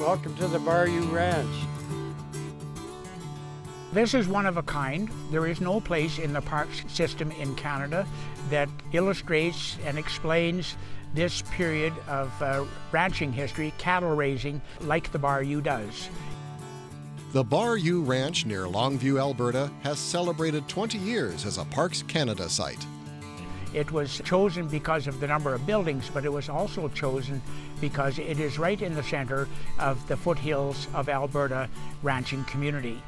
Welcome to the Bar U Ranch. This is one of a kind. There is no place in the parks system in Canada that illustrates and explains this period of uh, ranching history, cattle raising, like the Bar U does. The Bar U Ranch near Longview, Alberta has celebrated 20 years as a Parks Canada site. It was chosen because of the number of buildings, but it was also chosen because it is right in the center of the foothills of Alberta ranching community.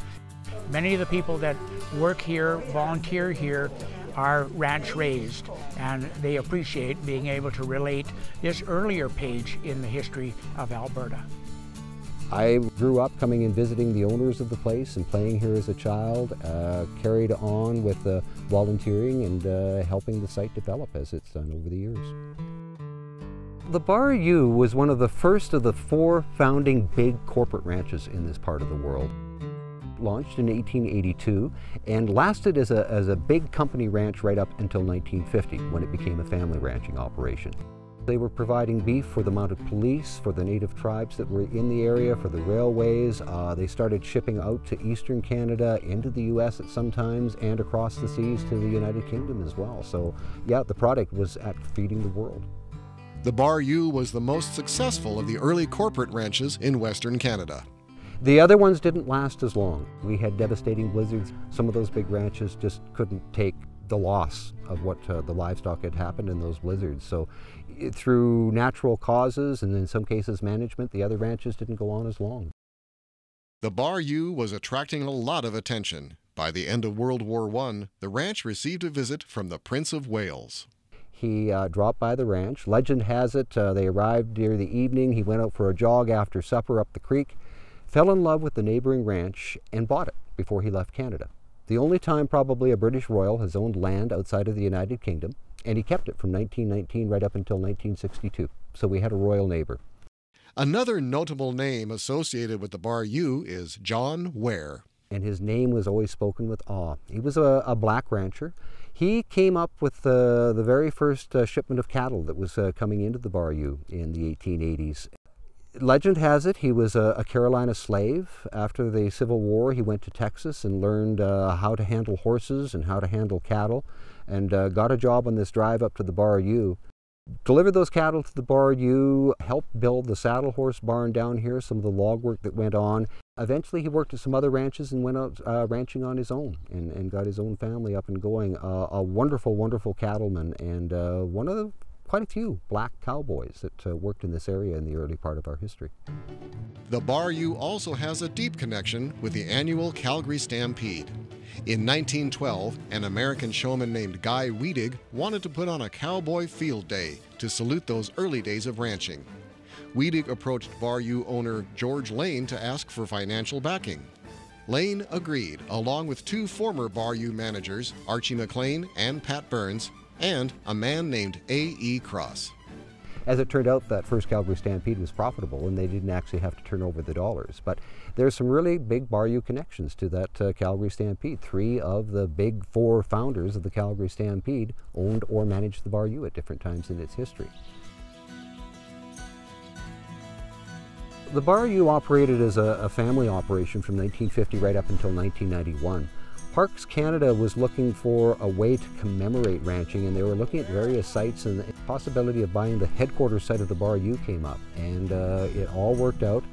Many of the people that work here, volunteer here, are ranch raised, and they appreciate being able to relate this earlier page in the history of Alberta. I grew up coming and visiting the owners of the place and playing here as a child, uh, carried on with uh, volunteering and uh, helping the site develop as it's done over the years. The Bar U was one of the first of the four founding big corporate ranches in this part of the world. Launched in 1882 and lasted as a, as a big company ranch right up until 1950 when it became a family ranching operation. They were providing beef for the mounted police, for the native tribes that were in the area, for the railways. Uh, they started shipping out to eastern Canada, into the U.S. at some times, and across the seas to the United Kingdom as well. So, yeah, the product was at feeding the world. The Bar U was the most successful of the early corporate ranches in Western Canada. The other ones didn't last as long. We had devastating blizzards. Some of those big ranches just couldn't take the loss of what uh, the livestock had happened in those blizzards. So through natural causes and in some cases management, the other ranches didn't go on as long. The Bar U was attracting a lot of attention. By the end of World War I, the ranch received a visit from the Prince of Wales. He uh, dropped by the ranch. Legend has it uh, they arrived near the evening. He went out for a jog after supper up the creek, fell in love with the neighboring ranch, and bought it before he left Canada. The only time probably a British royal has owned land outside of the United Kingdom and he kept it from 1919 right up until 1962. So we had a royal neighbor. Another notable name associated with the Bar U is John Ware. And his name was always spoken with awe. He was a, a black rancher. He came up with the, the very first uh, shipment of cattle that was uh, coming into the Bar U in the 1880s. Legend has it he was a, a, Carolina slave. After the Civil War, he went to Texas and learned uh, how to handle horses and how to handle cattle and uh, got a job on this drive up to the Bar U. Delivered those cattle to the Bar U, helped build the saddle horse barn down here, some of the log work that went on. Eventually, he worked at some other ranches and went out uh, ranching on his own and, and got his own family up and going. Uh, a wonderful, wonderful cattleman and uh, one of the quite a few black cowboys that uh, worked in this area in the early part of our history. The Bar U also has a deep connection with the annual Calgary Stampede. In 1912, an American showman named Guy Weadick wanted to put on a cowboy field day to salute those early days of ranching. Weadick approached Bar U owner George Lane to ask for financial backing. Lane agreed, along with two former Bar U managers, Archie McLean and Pat Burns, and a man named A.E. Cross. As it turned out, that first Calgary Stampede was profitable and they didn't actually have to turn over the dollars. But there's some really big Bar U connections to that uh, Calgary Stampede. Three of the big four founders of the Calgary Stampede owned or managed the Bar U at different times in its history. The Bar U operated as a, a family operation from 1950 right up until 1991. Parks Canada was looking for a way to commemorate ranching and they were looking at various sites and the possibility of buying the headquarters site of the Bar U came up and uh, it all worked out.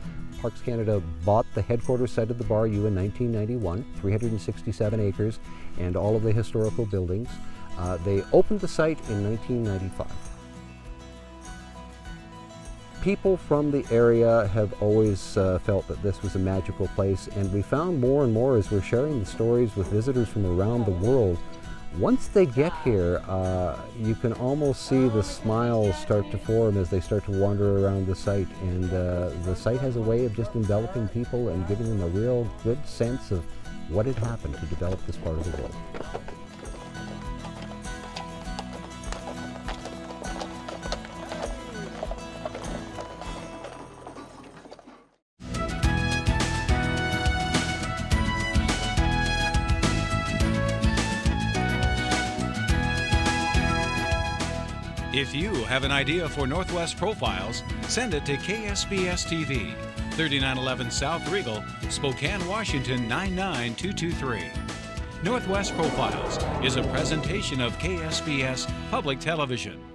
Parks Canada bought the headquarters site of the Bar U in 1991, 367 acres and all of the historical buildings. Uh, they opened the site in 1995 people from the area have always uh, felt that this was a magical place and we found more and more as we're sharing the stories with visitors from around the world once they get here uh, you can almost see the smiles start to form as they start to wander around the site and uh, the site has a way of just enveloping people and giving them a real good sense of what had happened to develop this part of the world. If you have an idea for Northwest Profiles, send it to KSPS TV. 3911 South Regal, Spokane, Washington 99223. Northwest Profiles is a presentation of KSPS Public Television.